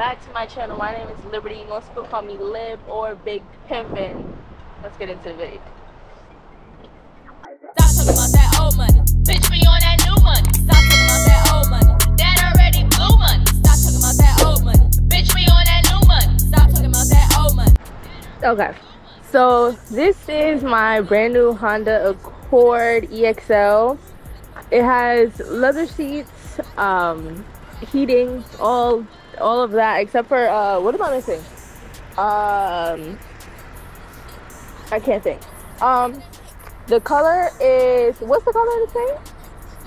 back to my channel. My name is Liberty. You most people call me Lib or Big Pimpin. Let's get into the video. Stop talking about that old money. Bitch, me on that new money. Stop talking about that old money. That already money. Stop talking about that old money. Bitch, me on that new money. Stop talking about that old money. Okay, so this is my brand new Honda Accord EXL. It has leather seats, um, heating, all all of that except for uh, what am I missing? Um, I can't think. Um, the color is what's the color of the thing?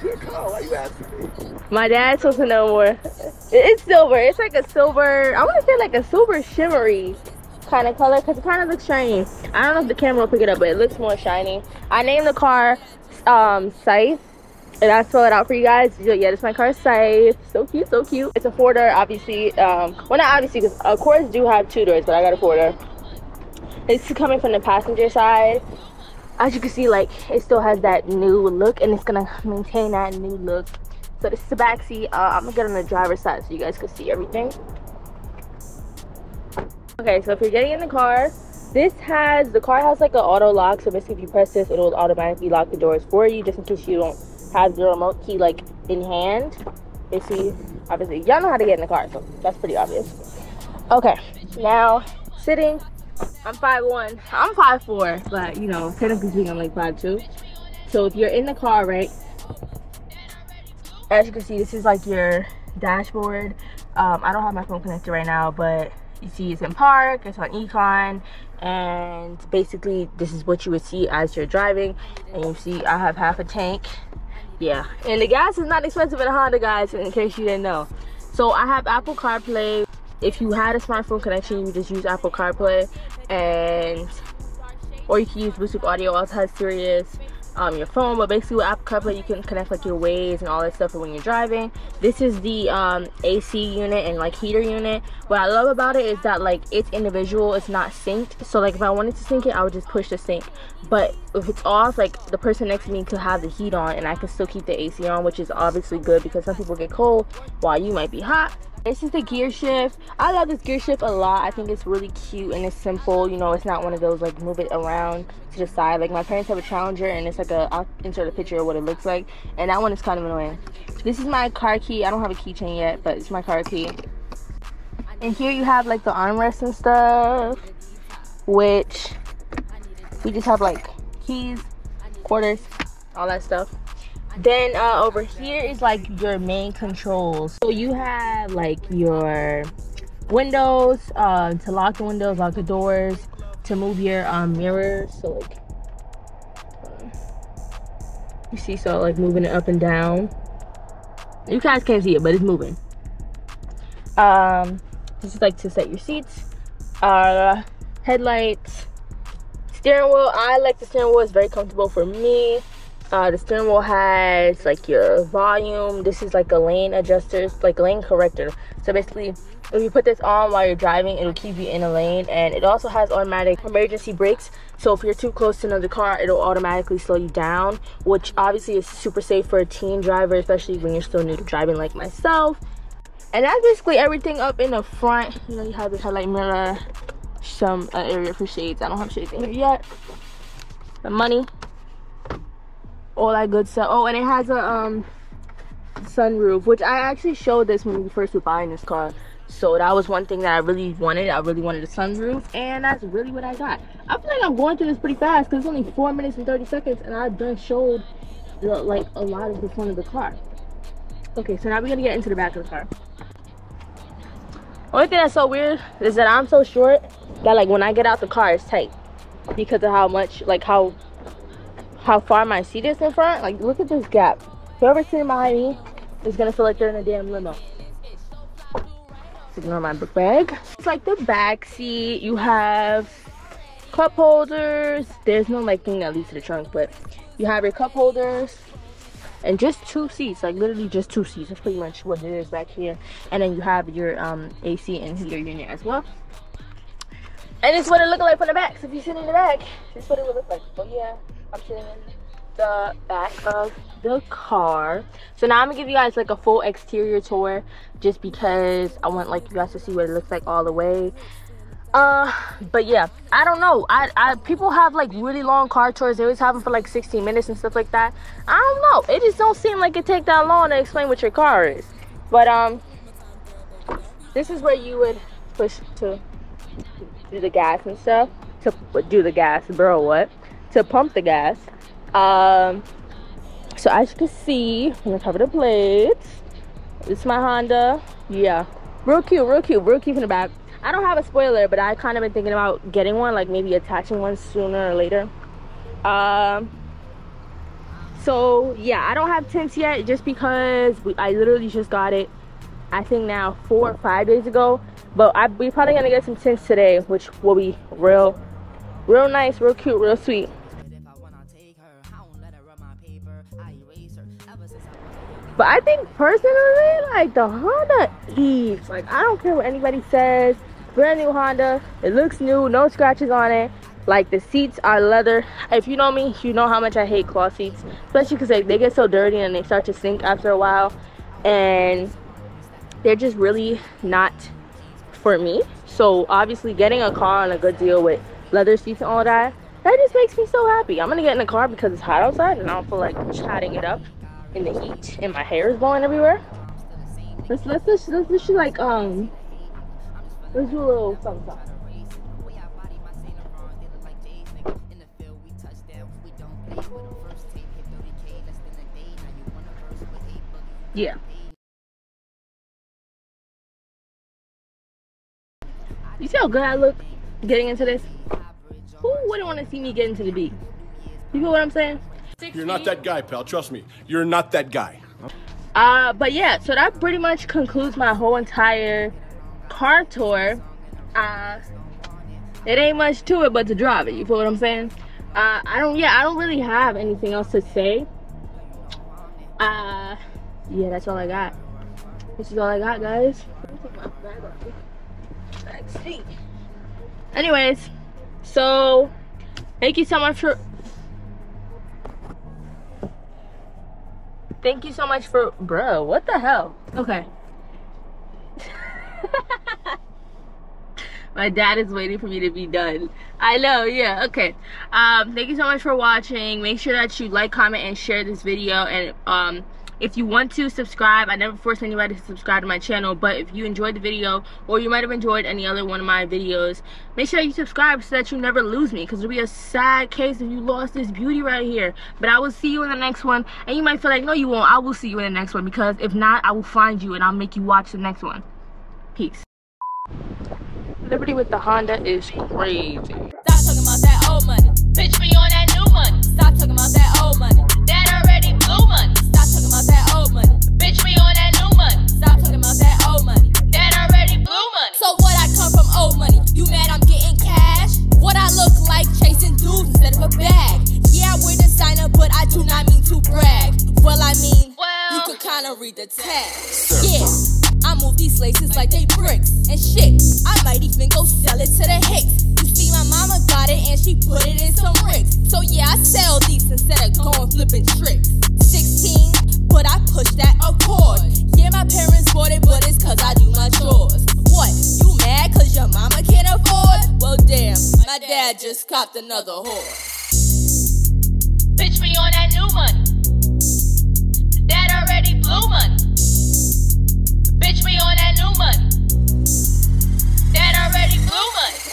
Good call. Why you asking me? My dad's supposed to know more. It's silver. It's like a silver. I want to say like a silver shimmery kind of color because it kind of looks shiny. I don't know if the camera will pick it up, but it looks more shiny. I named the car um, Scythe. And I spell it out for you guys. Yeah, this is my car Scythe. So cute, so cute. It's a four door, obviously. Um, well, not obviously, because of course do have two doors, but I got a four door. Is coming from the passenger side. As you can see, like it still has that new look, and it's gonna maintain that new look. So this is the back seat. Uh, I'm gonna get on the driver's side so you guys can see everything. Okay, so if you're getting in the car, this has the car has like an auto lock. So basically, if you press this, it'll automatically lock the doors for you, just in case you don't have the remote key like in hand. You see, obviously, y'all know how to get in the car, so that's pretty obvious. Okay, now sitting. I'm 5'1. I'm 5'4, but you know, technically speaking, I'm like 5'2. So if you're in the car, right, as you can see, this is like your dashboard. Um, I don't have my phone connected right now, but you see it's in park, it's on econ, and basically this is what you would see as you're driving. And you see I have half a tank. Yeah, and the gas is not expensive in a Honda, guys, in case you didn't know. So I have Apple CarPlay. If you had a smartphone connection, you just use Apple CarPlay, and or you can use Bluetooth audio. Has Sirius um, your phone, but basically with Apple CarPlay you can connect like your Waze and all that stuff when you're driving. This is the um, AC unit and like heater unit. What I love about it is that like it's individual, it's not synced. So like if I wanted to sync it, I would just push the sync. But if it's off, like the person next to me could have the heat on and I can still keep the AC on, which is obviously good because some people get cold while you might be hot. This is the gear shift. I love this gear shift a lot. I think it's really cute and it's simple. You know, it's not one of those like move it around to the side. Like my parents have a Challenger and it's like a, I'll insert a picture of what it looks like. And that one is kind of annoying. This is my car key. I don't have a keychain yet, but it's my car key. And here you have like the armrest and stuff, which we just have like keys, quarters, all that stuff then uh, over here is like your main controls. So you have like your windows uh, to lock the windows lock the doors to move your um, mirrors. So like you see so like moving it up and down. You guys can't see it but it's moving. Um this is like to set your seats. Uh headlights. Steering wheel. I like the steering wheel. It's very comfortable for me uh, the steering wheel has like your volume. This is like a lane adjuster, like lane corrector. So basically, if you put this on while you're driving, it'll keep you in a lane. And it also has automatic emergency brakes. So if you're too close to another car, it'll automatically slow you down, which obviously is super safe for a teen driver, especially when you're still new to driving like myself. And that's basically everything up in the front. You know, you have the headlight mirror, some uh, area for shades. I don't have shades in here yet. The money, all that good stuff. Oh and it has a um sunroof which i actually showed this when we first were buying this car. So that was one thing that i really wanted. I really wanted a sunroof and that's really what i got. I feel like i'm going through this pretty fast because it's only four minutes and 30 seconds and i've done showed like a lot of the front of the car. Okay so now we're gonna get into the back of the car. Only thing that's so weird is that i'm so short that like when i get out the car it's tight because of how much like how how far my seat is in front. Like, look at this gap. Whoever's sitting behind me is gonna feel like they're in a damn limo. Ignore my book bag. It's like the back seat. You have cup holders. There's no like thing that leads to the trunk, but you have your cup holders and just two seats. Like literally just two seats. That's pretty much what it is back here. And then you have your um, AC and heater unit as well. And it's what it look like from the back. So if you sit in the back, this is what it would look like. Oh yeah. I'm sitting in the back of the car. So now I'm gonna give you guys like a full exterior tour just because I want like you guys to see what it looks like all the way. Uh, but yeah, I don't know. I, I people have like really long car tours. They always have them for like 16 minutes and stuff like that. I don't know. It just don't seem like it take that long to explain what your car is. But um, this is where you would push to do the gas and stuff. To do the gas, bro. What? To pump the gas. Um, so as you can see, I'm gonna cover the plates. This is my Honda. Yeah, real cute, real cute, real cute in the back. I don't have a spoiler, but I kind of been thinking about getting one, like maybe attaching one sooner or later. Um, so yeah, I don't have tints yet just because we, I literally just got it. I think now four or five days ago. But I, we probably gonna get some tints today, which will be real, real nice, real cute, real sweet. But I think personally, like the Honda Eves, like I don't care what anybody says. Brand new honda it looks new no scratches on it. Like the seats are leather. If you know me you know how much i hate cloth seats especially because like, they get so dirty and they start to sink after a while. And they're just really not for me. So obviously getting a car on a good deal with leather seats and all that that just makes me so happy i'm gonna get in the car because it's hot outside and i don't feel like chatting it up in the heat and my hair is blowing everywhere let's let's let's, let's, let's like um Let's do a little something. something. Yeah. You see how good I look getting into this? Who wouldn't want to see me get into the beat? You know what I'm saying? You're not that guy, pal. Trust me. You're not that guy. Uh, but yeah, so that pretty much concludes my whole entire car tour, uh, it ain't much to it but to drive it. You feel what I'm saying? Uh, I don't. Yeah, I don't really have anything else to say. Uh, yeah, that's all I got. This is all I got, guys. Anyways, so thank you so much for. Thank you so much for, bro. What the hell? Okay. my dad is waiting for me to be done i know yeah okay um thank you so much for watching make sure that you like comment and share this video and um if you want to subscribe i never force anybody to subscribe to my channel but if you enjoyed the video or you might have enjoyed any other one of my videos make sure you subscribe so that you never lose me because it'll be a sad case if you lost this beauty right here but i will see you in the next one and you might feel like no you won't i will see you in the next one because if not i will find you and i'll make you watch the next one peace Liberty with the Honda is crazy. Stop talking about that old money. Bitch, me on that new money. Stop talking about that it to the Hicks. You see, my mama got it and she put it in some bricks. So yeah, I sell these instead of going flipping tricks. 16, but I push that accord. Yeah, my parents bought it, but it's cause I do my chores. What? You mad cause your mama can't afford? Well, damn, my dad just copped another horse. Bitch, we on that new money. Dad already blew money. Bitch, we on that new money already blew money.